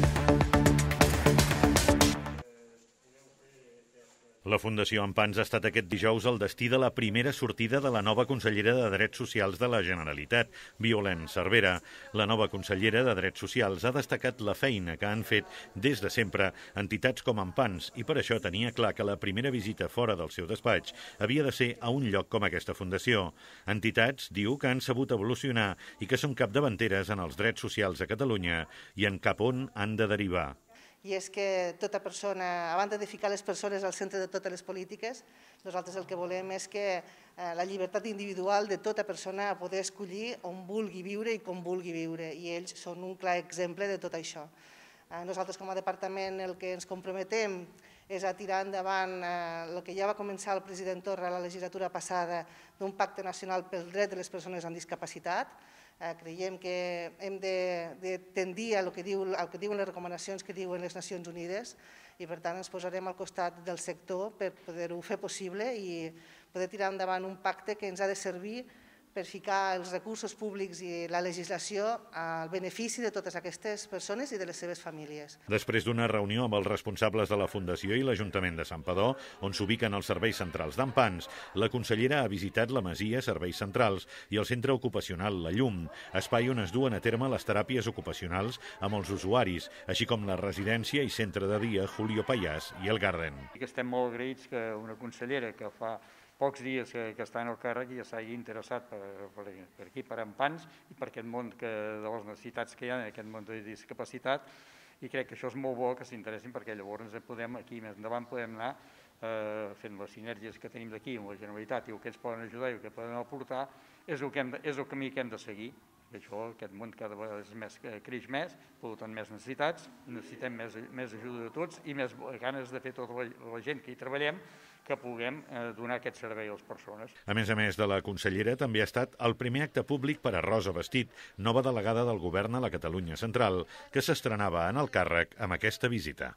thank you La Fundació Ampans ha estat aquest dijous el destí de la primera sortida de la nova consellera de Drets Socials de la Generalitat, Violent Cervera. La nova consellera de Drets Socials ha destacat la feina que han fet des de sempre entitats com Ampans i per això tenia clar que la primera visita fora del seu despatx havia de ser a un lloc com aquesta fundació. Entitats, diu, que han sabut evolucionar i que són capdavanteres en els drets socials a Catalunya i en cap on han de derivar i és que tota persona, a banda de ficar les persones al centre de totes les polítiques, nosaltres el que volem és que eh, la llibertat individual de tota persona a poder escollir on vulgui viure i com vulgui viure, i ells són un clar exemple de tot això. Eh, nosaltres com a departament el que ens comprometem és a tirar endavant eh, el que ja va començar el president Torra la legislatura passada d'un pacte nacional pel dret de les persones amb discapacitat, Eh, creiem que hem de, de tendir al que, diu, al que diuen les recomanacions que diuen les Nacions Unides i per tant ens posarem al costat del sector per poder-ho fer possible i poder tirar endavant un pacte que ens ha de servir per ficar els recursos públics i la legislació al benefici de totes aquestes persones i de les seves famílies. Després d'una reunió amb els responsables de la Fundació i l'Ajuntament de Sant Padó, on s'ubiquen els serveis centrals d'Ampans, la consellera ha visitat la Masia Serveis Centrals i el centre ocupacional La Llum, espai on es duen a terme les teràpies ocupacionals amb els usuaris, així com la residència i centre de dia Julio Payàs i el Garden. Estem molt agraïts que una consellera que fa pocs dies que, que està en el càrrec i ja s'hagi interessat per, per, per aquí, per Empans i per aquest món que, de les necessitats que hi ha en aquest món de discapacitat i crec que això és molt bo que s'interessin perquè llavors podem, aquí més endavant podem anar eh, fent les sinergies que tenim d'aquí amb la Generalitat i el que ens poden ajudar i el que poden aportar és el, que hem és el camí que hem de seguir això, aquest món cada vegada és més, creix més, per tant més necessitats, necessitem més, més ajuda de tots i més ganes de fer tota la, la gent que hi treballem que puguem eh, donar aquest servei a les persones. A més a més de la consellera, també ha estat el primer acte públic per a Rosa Vestit, nova delegada del govern a la Catalunya Central, que s'estrenava en el càrrec amb aquesta visita.